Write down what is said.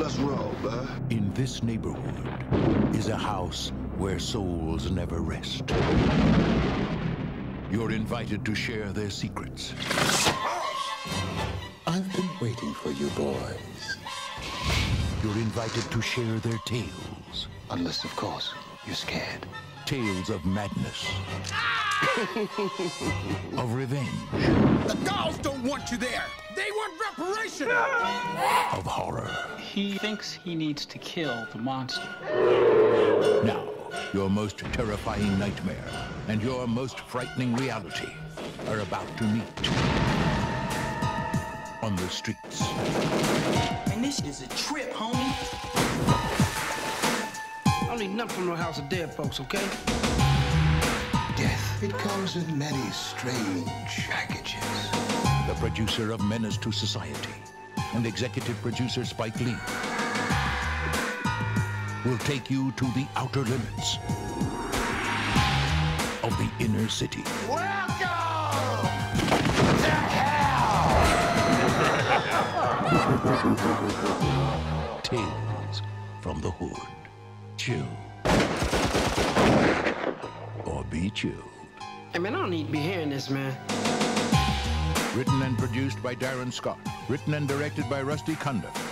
Let's roll, man. In this neighborhood is a house where souls never rest. You're invited to share their secrets. I've been waiting for you boys. You're invited to share their tales. Unless, of course, you're scared. Tales of madness. of revenge. The dolls don't want you there. They want reparation. Of horror. He thinks he needs to kill the monster. Now, your most terrifying nightmare and your most frightening reality are about to meet. On the streets. And this is a trip, homie. I don't need nothing from no house of dead folks, okay? Death, it comes in many strange packages. The producer of Menace to Society and executive producer Spike Lee will take you to the outer limits of the inner city. Welcome to hell! Tales from the hood. Chill. Or be chewed. Hey, man, I don't need to be hearing this, man. Written and produced by Darin Scott. Written and directed by Rusty Cundieff.